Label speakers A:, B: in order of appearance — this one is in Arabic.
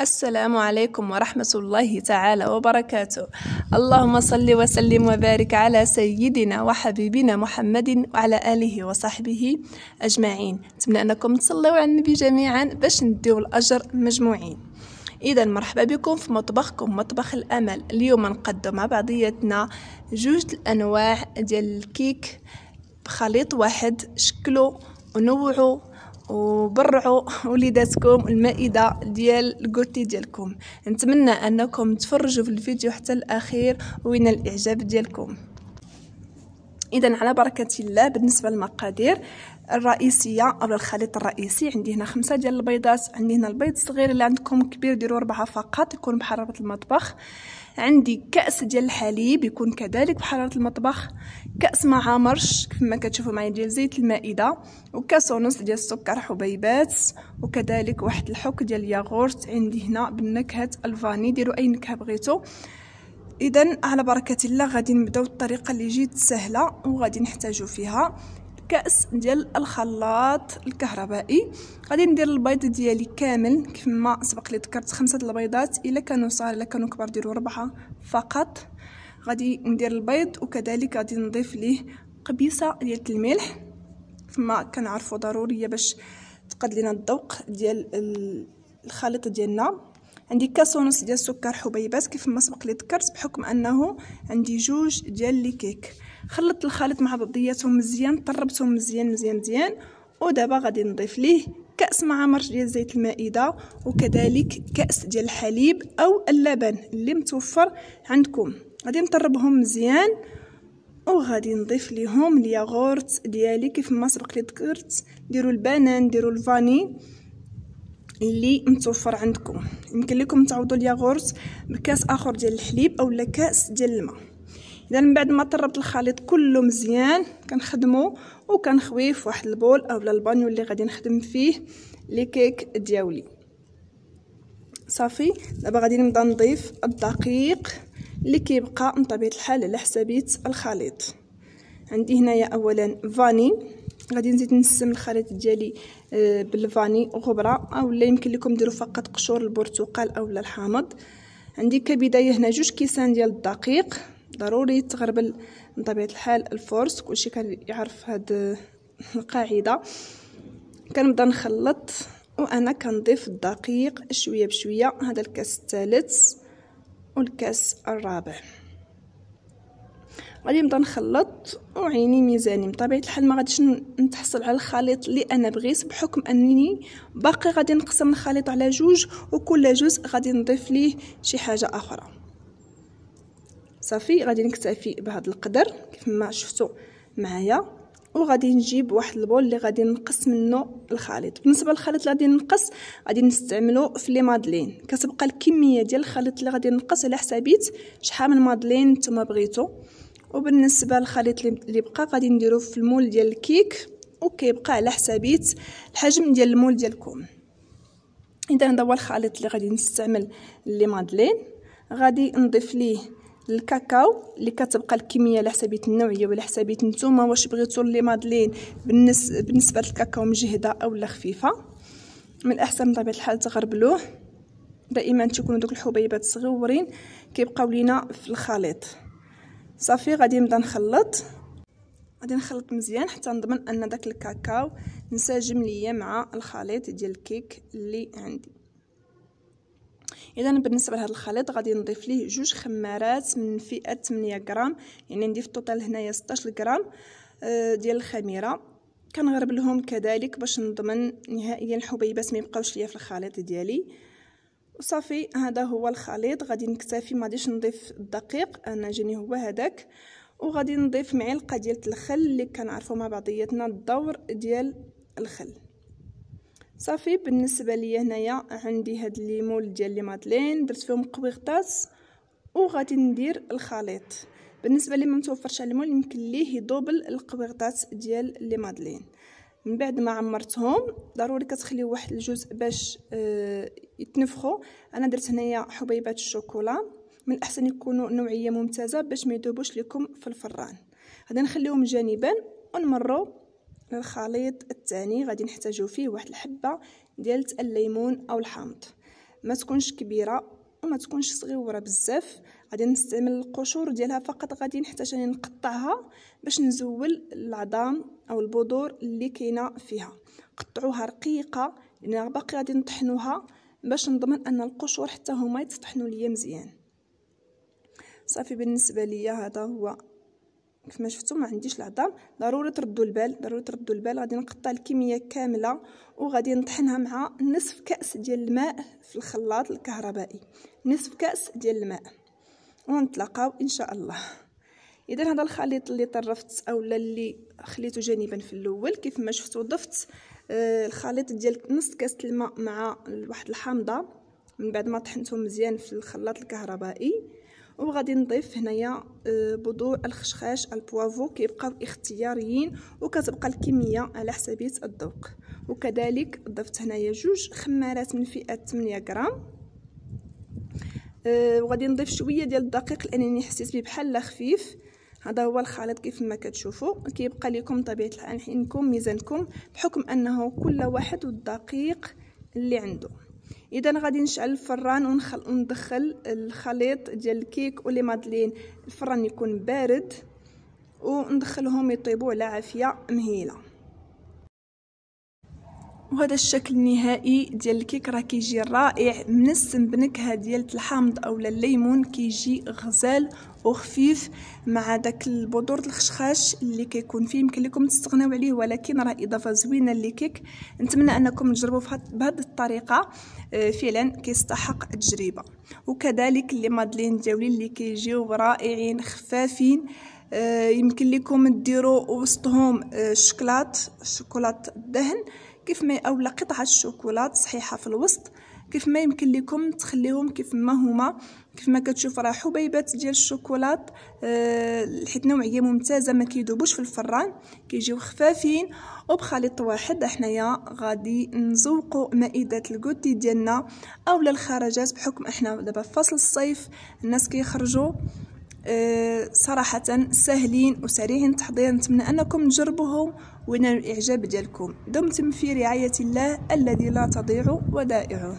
A: السلام عليكم ورحمة الله تعالى وبركاته. اللهم صل وسلم وبارك على سيدنا وحبيبنا محمد وعلى آله وصحبه أجمعين. نتمنى أنكم تصلوا على النبي جميعا باش نديو الأجر مجموعين. إذا مرحبا بكم في مطبخكم مطبخ الأمل. اليوم نقدم مع بعضياتنا جوج الأنواع ديال الكيك. بخليط واحد شكلو ونوعو وبرعوا وليداتكم المائدة ديال الكوتي ديالكم. نتمنى أنكم تفرجوا في الفيديو حتى الأخير وين الإعجاب ديالكم. اذا على بركة الله بالنسبة للمقادير الرئيسية أو الخليط الرئيسي عندي هنا خمسة ديال البيضات عندي هنا البيض الصغير اللي عندكم كبير ديروا ربعة فقط يكون بحراره المطبخ. عندي كأس ديال الحليب يكون كذلك بحرارة المطبخ. كأس مع مرش كما كتشوفوا معايا ديال زيت المائدة. وكأس ونص ديال السكر حبيبات. وكذلك واحد الحك ديال الياغورت عندي هنا بالنكهة الفاني ديروا أي نكهة بغيتو. اذا على بركة الله غادي نبداو الطريقة اللي جيت سهلة وغادي نحتاجو فيها. كأس ديال الخلاط الكهربائي. غادي ندير البيض ديالي كامل كيف ما سبق لي ذكرت خمسة البيضات إلا كانوا صغار إلا كانوا كبار ديروا ربعة فقط. غادي ندير البيض وكذلك غادي نضيف ليه قبيصة ديال الملح. كما كنعرفوا ضروريه باش تقاد لينا الذوق ديال الخليط ديالنا. عندي كاس ونص ديال السكر حبيبات كيف ما سبق لي ذكرت بحكم أنه عندي جوج ديال لي كيك. خلطت الخليط مع بعضياتهم مزيان طربتهم مزيان مزيان مزيان. ودابا غادي نضيف ليه كأس مع مرش ديال زيت المائدة وكذلك كأس ديال الحليب أو اللبن اللي متوفر عندكم. غادي نطربهم مزيان وغادي نضيف ليهم الياغورت ديالي. كيف ما سبق لي ذكرت ديروا البنان ديروا الفاني. اللي متوفر عندكم. يمكن لكم تعوضوا الياغورت بكاس آخر ديال الحليب اولا كاس ديال الماء. إذا من بعد ما طربت الخليط كله مزيان كنخدمو وكنخويه في واحد البول اولا البانيو اللي غادي نخدم فيه لي كيك ديالي. صافي دابا غادي نبدا نضيف الدقيق اللي كيبقى من طبيعة الحال على حسابية الخليط. عندي هنايا اولا فاني غادي نزيد نسم الخليط ديالي آه، بالفاني غبرة. اولا يمكن لكم ديروا فقط قشور البرتقال اولا الحامض. عندي كبداية هنا جوج كيسان ديال الدقيق. ضروري تغربل من طبيعة الحال الفورس كلشي كان يعرف هاد القاعدة. كنبدأ نخلط. وأنا كنضيف الدقيق شوية بشوية. هذا الكاس الثالث والكاس الرابع. غادي نبدا نخلط وعيني ميزاني. بطبيعة الحال ما غاديش نتحصل على الخليط اللي أنا بغيت بحكم أنني باقي غادي نقسم الخليط على جوج وكل جزء غادي نضيف ليه شي حاجة أخرى. صافي غادي نكتفي بهذا القدر كيف ما شفتوا معايا وغادي نجيب واحد البول اللي غادي نقص منه الخليط. بالنسبة للخليط اللي غادي نقص غادي نستعملو في لي مادلين. كتبقى الكمية ديال الخليط اللي غادي نقص على حسابيت شحال من مادلين نتوما بغيتو. وبالنسبة للخليط اللي بقى غادي نديرو في المول ديال الكيك وكيبقى على حسابيت الحجم ديال المول ديالكم. إذا هذا هو الخليط اللي غادي نستعمل لي مادلين. غادي نضيف ليه الكاكاو اللي كتبقى الكمية على حسابيه النوعية وعلى حسابيه نتوما واش بغيتو لي مادلين بالنسبة للكاكاو مجهده أولا خفيفة. من الأحسن بطبيعة الحال تغربلوه. دائما تكونوا دوك الحبيبات صغيورين كيبقاو لينا في الخليط. صافي غادي نبدا نخلط. غادي نخلط مزيان حتى نضمن أن داك الكاكاو نسجم ليا مع الخليط ديال الكيك اللي عندي. إذا بالنسبة لهذا الخليط غادي نضيف ليه جوج خمارات من فئة 8 غرام. يعني ندير في التوتال هنايا 16 غرام آه، ديال الخميرة. كنغرب لهم كذلك باش نضمن نهائيا الحبيبات ما يبقاوش ليا في الخليط ديالي. وصافي هذا هو الخليط. غادي نكتفي ما غاديش نضيف الدقيق أنا جاني هو هذاك. وغادي نضيف معلقه ديال الخل اللي كنعرفوا مع بعضياتنا الدور ديال الخل. صافي بالنسبة ليا هنايا عندي هاد الليمون ديال لي مادلين درت فيهم قويغطات وغادي ندير الخليط. بالنسبة لي ما متوفرش الليمون يمكن ليه يدوبل القويغطات ديال لي مادلين من بعد ما عمرتهم ضروري كتخليو واحد الجزء باش آه يتنفخوا. أنا درت هنايا حبيبات الشوكولا. من الأحسن يكونوا نوعية ممتازة باش ما يذوبوش لكم في الفران. غادي نخليهم جانبا ونمروا للخليط الثاني غادي نحتاجو فيه واحد الحبة ديال الليمون أو الحامض. ما تكونش كبيرة وما تكونش صغيرة بزاف. غادي نستعمل القشور ديالها فقط. غادي نحتاج أني نقطعها باش نزول العظام أو البذور اللي كاينة فيها. قطعوها رقيقة لأن باقي غادي نطحنوها باش نضمن أن القشور حتى هما يتطحنوا ليا مزيان. صافي بالنسبة ليا هذا هو كما شفتوا ما عنديش العظام. ضروري تردوا البال ضروري تردوا البال. غادي نقطع الكمية كاملة وغادي نطحنها مع نصف كأس ديال الماء في الخلاط الكهربائي. نصف كأس ديال الماء. ونتلاقاو إن شاء الله. إذا هذا الخليط اللي طرفت اولا اللي خليته جانبا في الأول كيف ما شفتوا ضفت الخليط ديال نص كاس الماء مع واحد الحامضة. من بعد ما طحنته مزيان في الخلاط الكهربائي وغادي نضيف هنايا آه، بذور الخشخاش البوافو كيبقاو اختياريين وكتبقى الكمية على حسابية الذوق. وكذلك ضفت هنايا جوج خمارات من فئة 8 غرام. أه وغادي نضيف شوية ديال الدقيق لأنني حسيت به بحال خفيف. هذا هو الخليط كيف ما كتشوفوا. كيبقى لكم طبيعة الحال حينكم ميزانكم بحكم أنه كل واحد والدقيق اللي عنده. إذا غادي نشعل الفران ونخل... وندخل الخليط ديال الكيك ولي مادلين. الفران يكون بارد وندخلهم يطيبوا على عافية مهيلة. وهذا الشكل النهائي ديال الكيك راه كيجي رائع. منسم بنكهة ديال الحامض اولا الليمون كيجي غزال وخفيف مع داك البذور الخشخاش اللي كيكون فيه. يمكن لكم تستغناو عليه ولكن راه إضافة زوينة للكيك. نتمنى أنكم تجربوا بهذه الطريقة. آه، فعلا كيستحق التجربة. وكذلك لي مادلين ديالي اللي كيجيو رائعين خفافين. آه، يمكن لكم ديروا وسطهم آه، شوكولات شوكولات الدهن. كيف ما اولا قطعة الشوكولات صحيحة في الوسط كيف ما يمكن لكم تخليهم كيف ما هما كيف ما كتشوف راه حبيبات ديال الشوكولات أه حيت نوعية ممتازة ما كيذوبوش في الفران كيجيو خفافين. وبخليط واحد حنايا غادي نزوقوا مائدة الكوتي ديالنا اولا الخرجات بحكم أحنا دابا فصل الصيف الناس كيخرجوا أه صراحة سهلين وسريعين التحضير نتمنى أنكم تجربوهم وينالوا الإعجاب ديالكم. دمتم في رعاية الله الذي لا تضيع ودائعه.